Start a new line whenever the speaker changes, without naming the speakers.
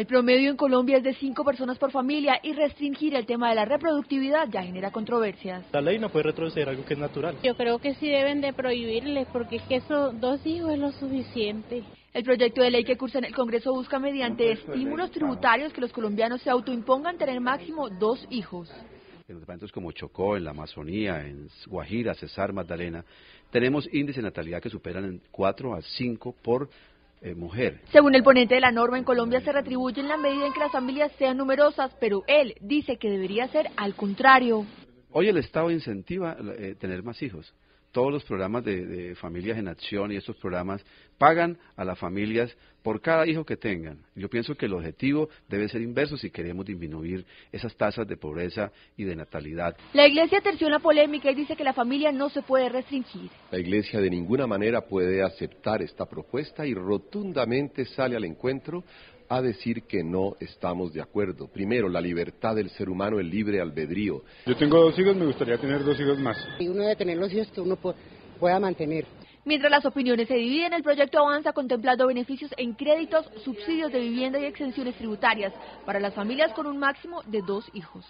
El promedio en Colombia es de cinco personas por familia y restringir el tema de la reproductividad ya genera controversias.
La ley no puede retroceder algo que es natural.
Yo creo que sí deben de prohibirles porque es que eso, dos hijos es lo suficiente.
El proyecto de ley que cursa en el Congreso busca mediante estímulos tributarios que los colombianos se autoimpongan tener máximo dos hijos.
En departamentos como Chocó, en la Amazonía, en Guajira, Cesar, Magdalena, tenemos índices de natalidad que superan en 4 a 5 por eh, mujer.
Según el ponente de la norma, en Colombia se retribuye en la medida en que las familias sean numerosas, pero él dice que debería ser al contrario.
Hoy el Estado incentiva eh, tener más hijos todos los programas de, Familias en Acción y estos programas pagan a las familias por cada hijo que tengan. Yo pienso que el objetivo debe ser inverso si queremos disminuir esas tasas de pobreza y de natalidad.
La Iglesia terció la polémica y dice que la familia no se puede restringir.
La Iglesia de ninguna manera puede aceptar esta propuesta y rotundamente sale al encuentro a decir que no estamos de acuerdo. Primero, la libertad del ser humano, el libre albedrío.
Yo tengo dos hijos, me gustaría tener dos hijos más.
Y uno debe tener los hijos que uno mantener.
Mientras las opiniones se dividen, el proyecto avanza contemplando beneficios en créditos, subsidios de vivienda y exenciones tributarias para las familias con un máximo de dos hijos.